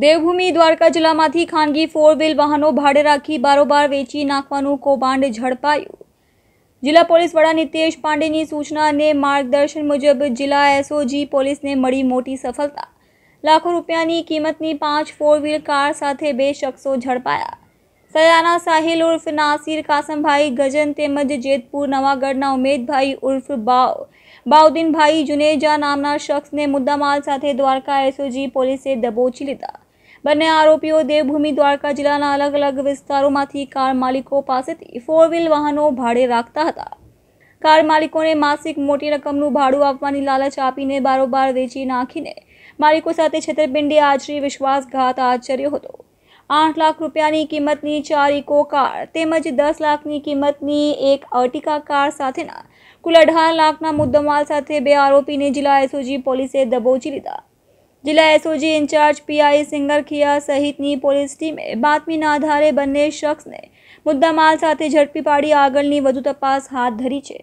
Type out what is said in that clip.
દેવભૂમિ દ્વારકા જિલ્લામાંથી ખાનગી four wheel વાહનો ભાડે રાખી બારોબાર વેચી નાખવાનું કૌભાંડ ઝડપાયું. જિલ્લા પોલીસ વડા નિતેશ પાંડેની સૂચના અને માર્ગદર્શન મુજબ જિલ્લા એસઓજી પોલીસને મળી મોટી સફળતા. લાખો રૂપિયાની કિંમતની પાંચ ફોર વ્હીલ કાર સાથે બે શખ્સો ઝડપાયા. સયાના સાહિલ ઉર્ફ, નાસિર કાસમભાઈ ગજન તેમજ જેતપુર નવાગઢના ઉમેદભાઈ ઉર્ફ બાવ, બાઉદ્દીનભાઈ જુનેજા નામના શખ્સને મુદ્દામાલ સાથે દ્વારકા એસઓજી પોલીસે દબોચી લીધા. બંને આરોપીઓ દેવભૂમિ દ્વારકા જિલ્લાના અલગ અલગ વિસ્તારોમાંથી કાર માલિકો પાસેથી ફોર વ્હીલ વાહનો ભાડે રાખતા હતા. કાર માલિકોને માસિક મોટી રકમનું ભાડું આપવાની લાલચ આપીને બારોબાર વેચી નાખીને માલિકો સાથે છેતરપિંડી આચરી વિશ્વાસઘાત આચર્યો હતો. આઠ લાખ રૂપિયાની કિંમતની ચાર ઇકો કાર તેમજ દસ લાખની કિંમતની એક અર્ટિકા કાર સાથેના કુલ અઢાર લાખના મુદ્દામાલ સાથે બે આરોપીને જિલ્લા એસઓજી પોલીસે દબોચી લીધા. જિલ્લા એસઓજી ઇન્ચાર્જ પીઆઈ સિંગરખિયા સહિતની પોલીસ ટીમે બાતમીના આધારે બંને શખ્સને મુદ્દામાલ સાથે ઝડપી પાડી આગળની વધુ તપાસ હાથ ધરી છે.